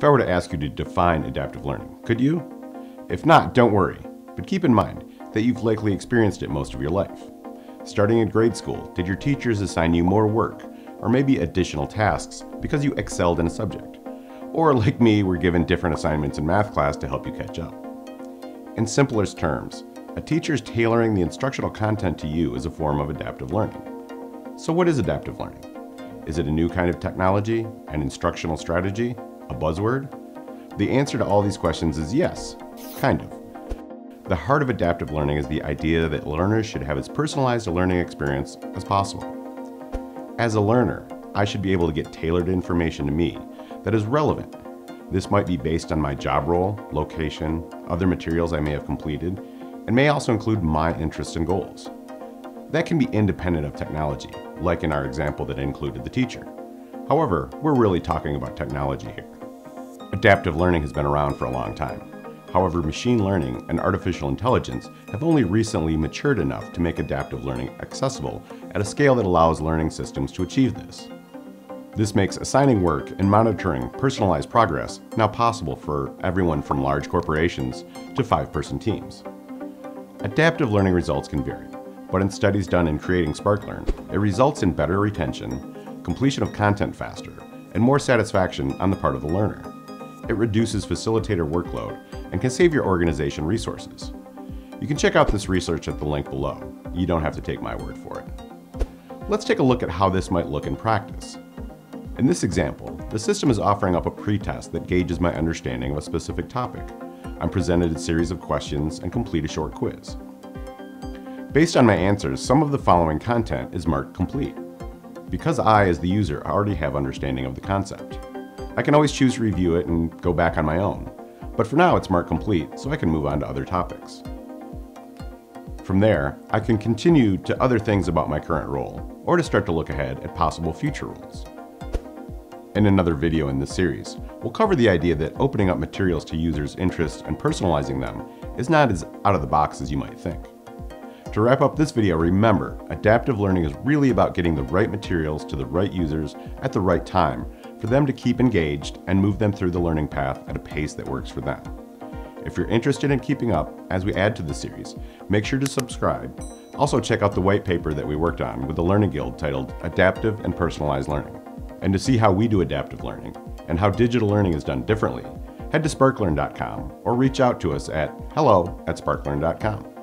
if I were to ask you to define adaptive learning, could you? If not, don't worry, but keep in mind that you've likely experienced it most of your life. Starting in grade school, did your teachers assign you more work, or maybe additional tasks, because you excelled in a subject? Or, like me, were given different assignments in math class to help you catch up? In simplest terms, a teacher's tailoring the instructional content to you is a form of adaptive learning. So what is adaptive learning? Is it a new kind of technology, an instructional strategy, a buzzword? The answer to all these questions is yes, kind of. The heart of adaptive learning is the idea that learners should have as personalized a learning experience as possible. As a learner, I should be able to get tailored information to me that is relevant. This might be based on my job role, location, other materials I may have completed, and may also include my interests and goals. That can be independent of technology, like in our example that included the teacher. However, we're really talking about technology here. Adaptive learning has been around for a long time. However, machine learning and artificial intelligence have only recently matured enough to make adaptive learning accessible at a scale that allows learning systems to achieve this. This makes assigning work and monitoring personalized progress now possible for everyone from large corporations to five-person teams. Adaptive learning results can vary, but in studies done in creating SparkLearn, it results in better retention, completion of content faster, and more satisfaction on the part of the learner. It reduces facilitator workload and can save your organization resources. You can check out this research at the link below. You don't have to take my word for it. Let's take a look at how this might look in practice. In this example, the system is offering up a pretest that gauges my understanding of a specific topic. I'm presented a series of questions and complete a short quiz. Based on my answers, some of the following content is marked complete. Because I, as the user, already have understanding of the concept. I can always choose to review it and go back on my own, but for now it's marked complete, so I can move on to other topics. From there, I can continue to other things about my current role, or to start to look ahead at possible future roles. In another video in this series, we'll cover the idea that opening up materials to users' interests and personalizing them is not as out of the box as you might think. To wrap up this video, remember, adaptive learning is really about getting the right materials to the right users at the right time for them to keep engaged and move them through the learning path at a pace that works for them. If you're interested in keeping up as we add to the series, make sure to subscribe. Also check out the white paper that we worked on with the Learning Guild titled Adaptive and Personalized Learning. And to see how we do adaptive learning and how digital learning is done differently, head to sparklearn.com or reach out to us at hello at sparklearn.com.